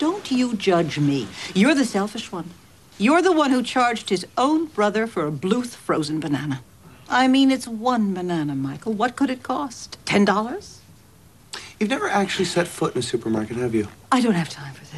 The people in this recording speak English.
don't you judge me. You're the selfish one. You're the one who charged his own brother for a Bluth frozen banana. I mean, it's one banana, Michael. What could it cost? Ten dollars? You've never actually set foot in a supermarket, have you? I don't have time for this.